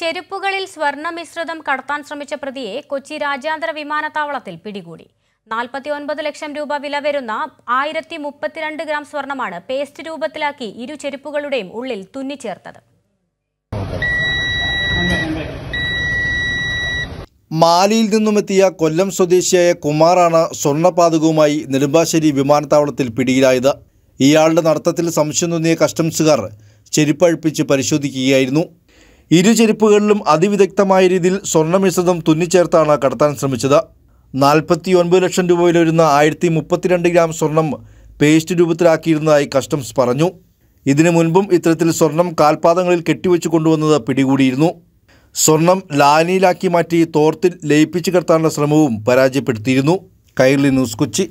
ചെരുപ്പുകളിൽ സ്വർണമിശ്രിതം കടത്താൻ ശ്രമിച്ച പ്രതിയെ കൊച്ചി രാജ്യാന്തര വിമാനത്താവളത്തിൽ പിടികൂടി. നാൽപ്പത്തി ഒൻപത് ലക്ഷം രൂപ വില വരുന്ന ആയിരത്തി മുപ്പത്തിരണ്ട് ഗ്രാം സ്വർണമാണ് പേസ്റ്റ് രൂപത്തിലാക്കി ഇരു ചെരുപ്പുകളുടെയും ഉള്ളിൽ തുന്നിച്ചേർത്തത്. മാലിയിൽ നിന്നുമെത്തിയ കൊല്ലം സ്വദേശിയായ കുമാറാണ് സ്വർണപാതകവുമായി നെടുമ്പാശ്ശേരി വിമാനത്താവളത്തിൽ പിടിയിലായത്. ഇയാളുടെ നടത്തത്തിൽ സംശയം തോന്നിയ കസ്റ്റംസുകാർ ചെരുപ്പഴിപ്പിച്ച് പരിശോധിക്കുകയായിരുന്നു. ഇരു ചെരുപ്പുകളിലും അതിവിദഗ്ധമായ രീതിയിൽ സ്വർണമിശ്രിതം തുന്നിച്ചേർത്താണ് കടത്താൻ ശ്രമിച്ചത്. നാൽപ്പത്തി ഒൻപത് ലക്ഷം രൂപ വില വരുന്ന ആയിരത്തി മുപ്പത്തിരണ്ട് ഗ്രാം സ്വർണം പേസ്റ്റ് രൂപത്തിലാക്കിയിരുന്നതായി കസ്റ്റംസ് പറഞ്ഞു. ഇതിനു മുൻപും ഇത്തരത്തിൽ സ്വർണം കാൽപാദങ്ങളിൽ കെട്ടിവെച്ച് കൊണ്ടുവന്നത് പിടികൂടിയിരുന്നു. സ്വർണം ലാനിയിലാക്കി മാറ്റി തോർത്തിൽ ലയിപ്പിച്ച് കടത്താനുള്ള ശ്രമവും പരാജയപ്പെടുത്തിയിരുന്നു. കൈരളി ന്യൂസ് കൊച്ചി.